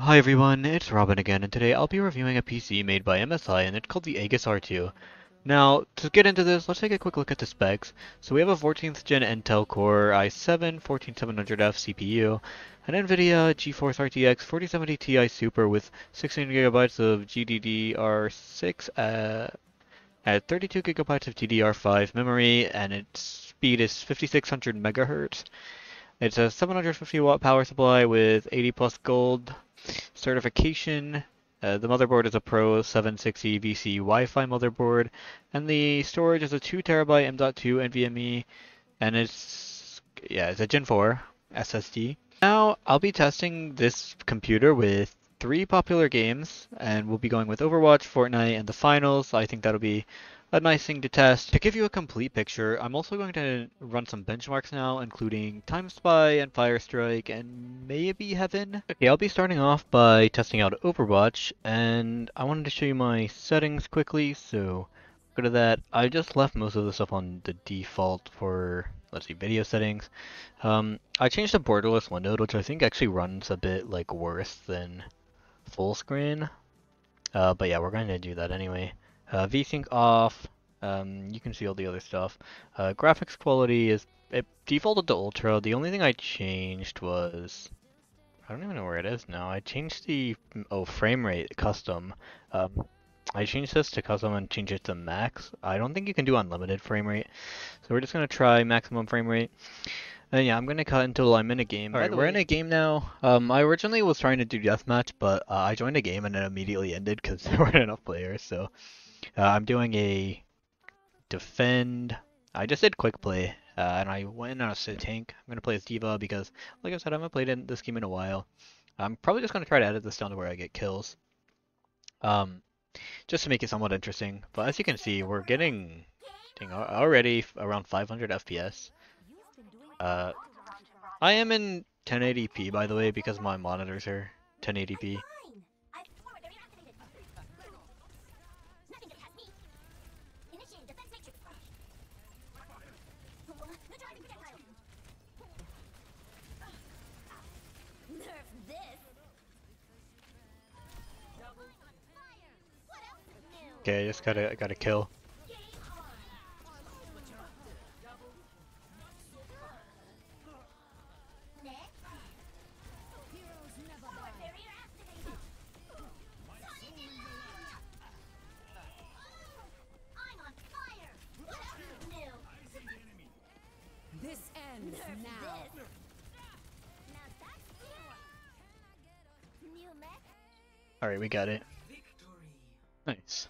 Hi everyone, it's Robyn again, and today I'll be reviewing a PC made by MSI, and it's called the Aegis R2. Now, to get into this, let's take a quick look at the specs. So we have a 14th gen Intel Core i7 14700F CPU, an NVIDIA GeForce RTX 4070 Ti Super with 16GB of GDDR6 uh, at 32GB of DDR5 memory, and its speed is 5600 MHz. It's a 750 watt power supply with 80 plus gold certification. Uh, the motherboard is a Pro 760 VC Wi-Fi motherboard, and the storage is a 2 terabyte M.2 NVMe, and it's yeah, it's a Gen 4 SSD. Now I'll be testing this computer with three popular games, and we'll be going with Overwatch, Fortnite, and the finals. I think that'll be a nice thing to test. To give you a complete picture, I'm also going to run some benchmarks now, including Time Spy and Fire Strike and maybe Heaven. Okay, I'll be starting off by testing out Overwatch, and I wanted to show you my settings quickly, so go to that. I just left most of the stuff on the default for, let's see, video settings. Um, I changed the borderless window, which I think actually runs a bit like worse than full screen. Uh, but yeah, we're going to do that anyway. Uh, VSync off. Um, you can see all the other stuff. Uh, graphics quality is it defaulted to ultra. The only thing I changed was I don't even know where it is now. I changed the oh frame rate custom. Um, I changed this to custom and changed it to max. I don't think you can do unlimited frame rate, so we're just gonna try maximum frame rate. And yeah, I'm gonna cut until I'm in a game. Alright, we're way. in a game now. Um, I originally was trying to do deathmatch, but uh, I joined a game and it immediately ended because there weren't enough players. So uh, I'm doing a defend. I just did quick play, uh, and I went on a tank. I'm gonna play as D.Va because, like I said, I haven't played in this game in a while. I'm probably just gonna try to edit this down to where I get kills, um, just to make it somewhat interesting. But as you can see, we're getting dang, already around 500 FPS. Uh, I am in 1080p by the way because my monitors are 1080p. Okay, I just gotta gotta kill. Alright, we got it. Nice.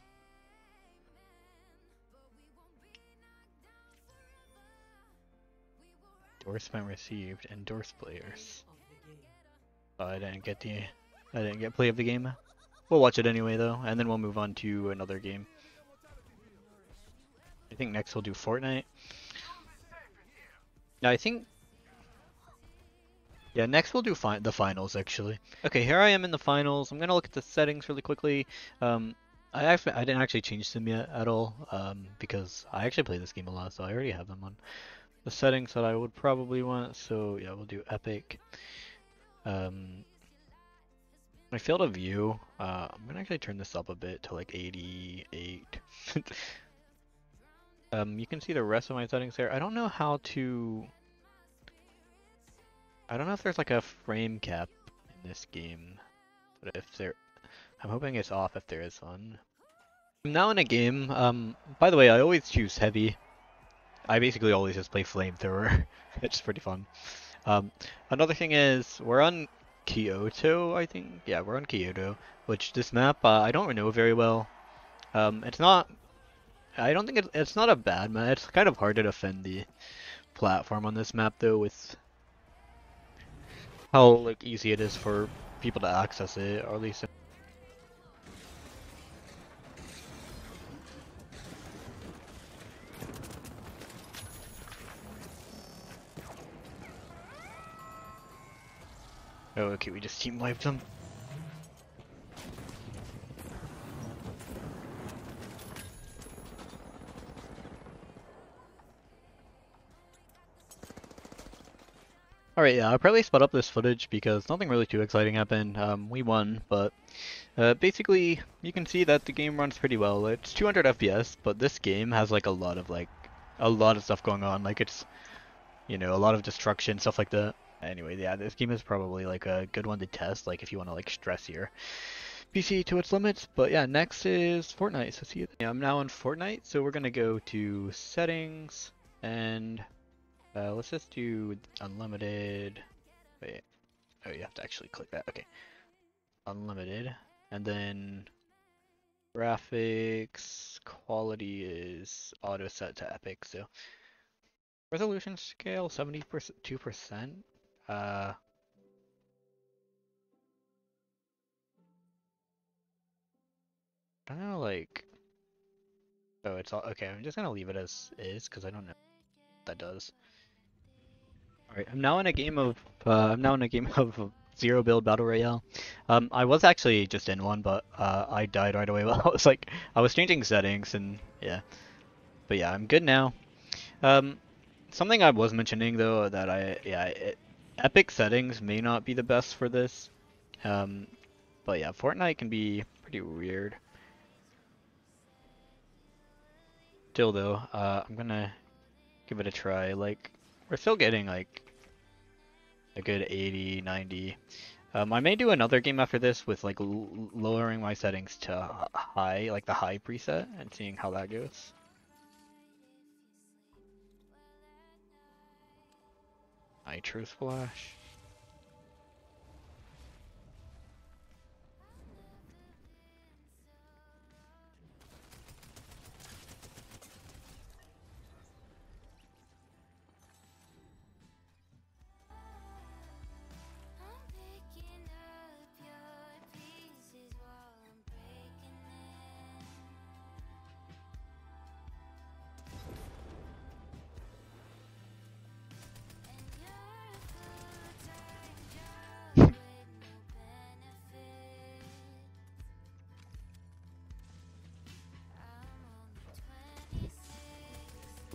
Endorsement received. Endorse players. Oh, I didn't get the. I didn't get play of the game. We'll watch it anyway though, and then we'll move on to another game. I think next we'll do Fortnite. I think. Yeah, next we'll do fi the finals actually. Okay, here I am in the finals. I'm gonna look at the settings really quickly. Um, I actually I didn't actually change them yet at all um, because I actually play this game a lot, so I already have them on the settings that I would probably want. So yeah, we'll do epic. Um, my field of view, uh, I'm gonna actually turn this up a bit to like 88. um, you can see the rest of my settings there. I don't know how to. I don't know if there's like a frame cap in this game, but if there, I'm hoping it's off if there is one. I'm now in a game. Um, by the way, I always choose heavy I basically always just play flamethrower. it's pretty fun. Um, another thing is we're on Kyoto, I think. Yeah, we're on Kyoto, which this map uh, I don't know very well. Um, it's not. I don't think it's, it's not a bad map. It's kind of hard to defend the platform on this map though, with how like easy it is for people to access it, or at least. Oh, okay, we just team wiped them. Alright, yeah, I'll probably split up this footage because nothing really too exciting happened. Um, we won, but uh, basically, you can see that the game runs pretty well. It's 200 FPS, but this game has like a lot of like, a lot of stuff going on. Like it's, you know, a lot of destruction, stuff like that. Anyway, yeah, this game is probably like a good one to test, like if you want to like stress your PC to its limits. But yeah, next is Fortnite. So see, yeah, I'm now in Fortnite, so we're gonna go to settings and uh, let's just do unlimited. Wait, oh, you have to actually click that. Okay, unlimited, and then graphics quality is auto set to epic. So resolution scale 72 percent. Uh, I don't know, like. Oh, it's all okay. I'm just gonna leave it as is because I don't know that does. Alright, I'm now in a game of uh, I'm now in a game of zero build battle royale. Um, I was actually just in one, but uh, I died right away. Well, I was like I was changing settings and yeah, but yeah, I'm good now. Um, something I was mentioning though that I yeah, it, epic settings may not be the best for this. Um, but yeah, Fortnite can be pretty weird. Still though, uh, I'm gonna give it a try. Like we're still getting like a good 80, 90. Um, I may do another game after this with like lowering my settings to high, like the high preset, and seeing how that goes. Nitro Splash.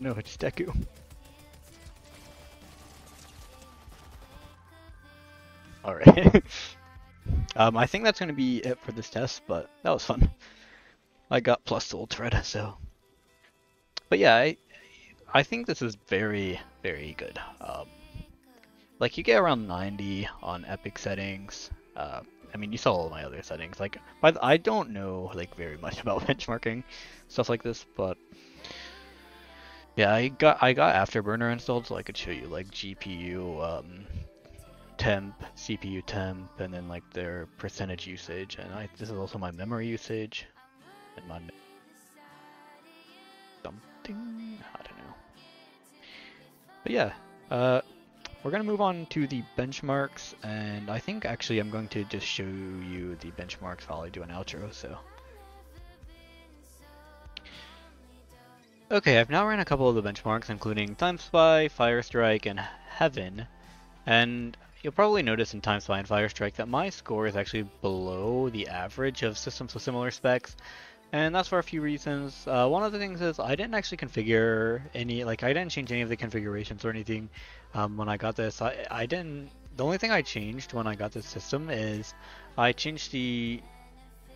No, it's Deku. Alright. um, I think that's going to be it for this test, but that was fun. I got plus the Ultra, so... But yeah, I, I think this is very, very good. Um, like, you get around 90 on epic settings. Uh, I mean, you saw all my other settings. Like, by the, I don't know, like, very much about benchmarking, stuff like this, but yeah, I got I got Afterburner installed so I could show you like GPU um, temp, CPU temp, and then like their percentage usage. And I this is also my memory usage and my something I don't know. But yeah, uh, we're gonna move on to the benchmarks, and I think actually I'm going to just show you the benchmarks while I do an outro. So. Okay, I've now ran a couple of the benchmarks, including Time Spy, Fire Strike, and Heaven. And you'll probably notice in Time Spy and Fire Strike that my score is actually below the average of systems with similar specs. And that's for a few reasons. Uh, one of the things is I didn't actually configure any, like I didn't change any of the configurations or anything um, when I got this. I, I didn't, the only thing I changed when I got this system is I changed the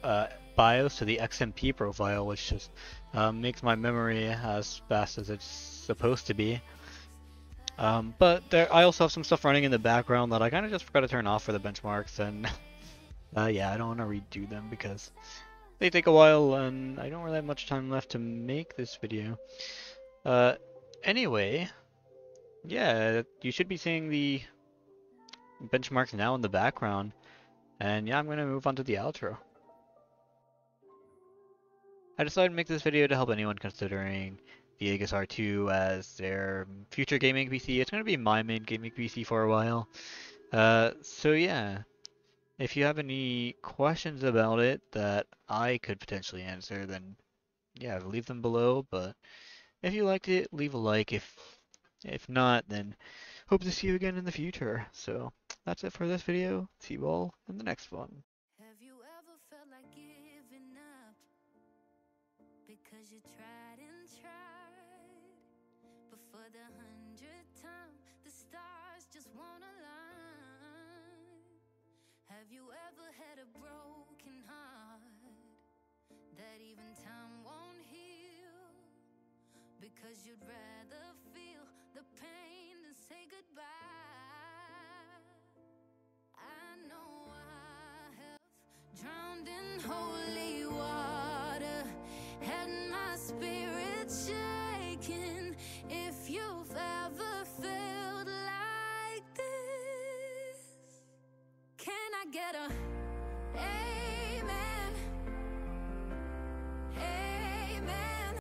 uh, BIOS to the XMP profile, which just um, makes my memory as fast as it's supposed to be. Um, but there, I also have some stuff running in the background that I kind of just forgot to turn off for the benchmarks, and uh, yeah, I don't want to redo them because they take a while, and I don't really have much time left to make this video. Uh, anyway, yeah, you should be seeing the benchmarks now in the background, and yeah, I'm going to move on to the outro. I decided to make this video to help anyone considering the Aegis R2 as their future gaming PC. It's going to be my main gaming PC for a while. Uh, so yeah, if you have any questions about it that I could potentially answer, then yeah, leave them below. But if you liked it, leave a like. If if not, then hope to see you again in the future. So that's it for this video. See you all in the next one. Have you ever had a broken heart that even time won't heal? Because you'd rather feel